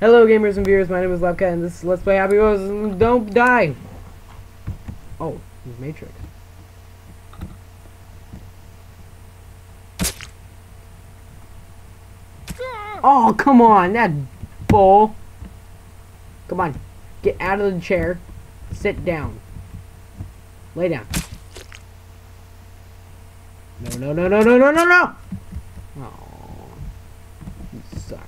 Hello gamers and viewers, my name is Lapcat and this is Let's Play Happy Wheels. Don't die! Oh, he's Matrix. Oh, come on, that bull. Come on, get out of the chair. Sit down. Lay down. No, no, no, no, no, no, no, no! Oh, you suck.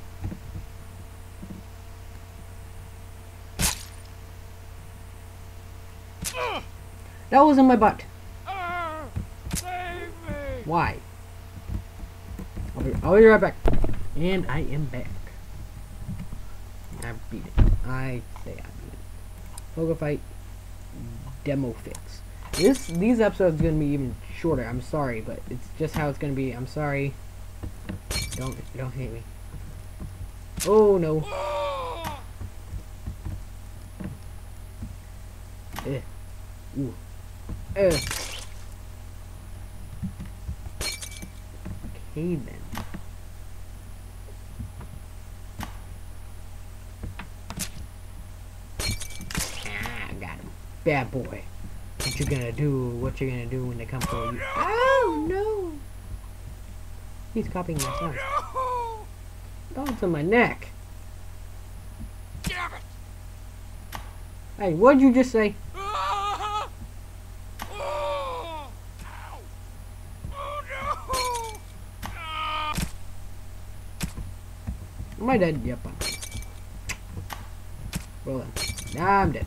That was in my butt. Why? I'll be, I'll be right back. And I am back. I beat it. I say I beat it. Pogo Fight Demo Fix. This these episodes are gonna be even shorter. I'm sorry, but it's just how it's gonna be. I'm sorry. Don't don't hate me. Oh no. Ah, Eh. Ooh. Eh. Okay then. Ah, got him. Bad boy. What you gonna do? What you gonna do when they come for you? Oh no! He's copying my sound. no! Dog's on my neck. Damn it! Hey, what'd you just say? Ah! Oh! Ow! Oh no! Ah! Am I dead? Yep, I'm. Nah, I'm dead.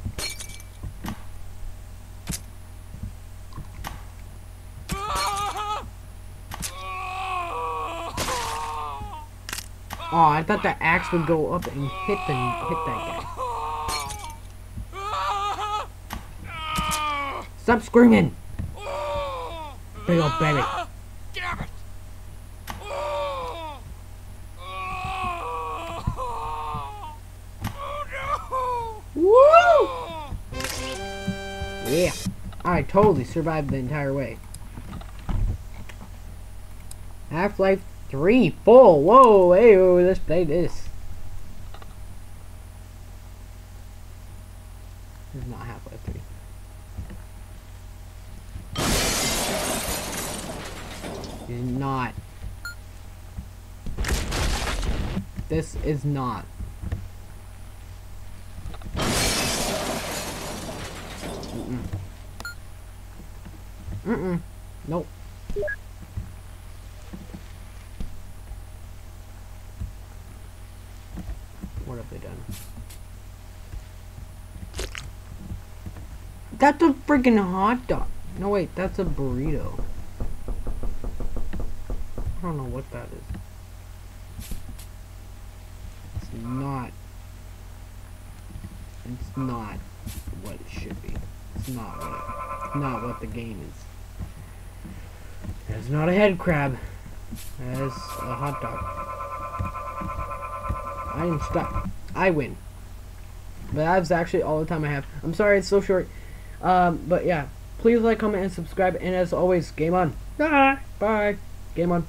Oh, I thought the axe would go up and hit the hit that guy. Stop screaming! Big old baby. Yeah. I totally survived the entire way. Half-Life 3 full. Whoa, hey, let's play this. This is not Half-Life 3. This is not. This is not. Mm-mm. Mm-mm. Nope. What have they done? That's a freaking hot dog. No, wait, that's a burrito. I don't know what that is. It's not. It's not what it should be. It's not what it, not what the game is. That's not a head crab. That is a hot dog. I am stuck. I win. But that's actually all the time I have. I'm sorry it's so short. Um, but yeah. Please like, comment, and subscribe. And as always, game on. Bye. bye. Game on.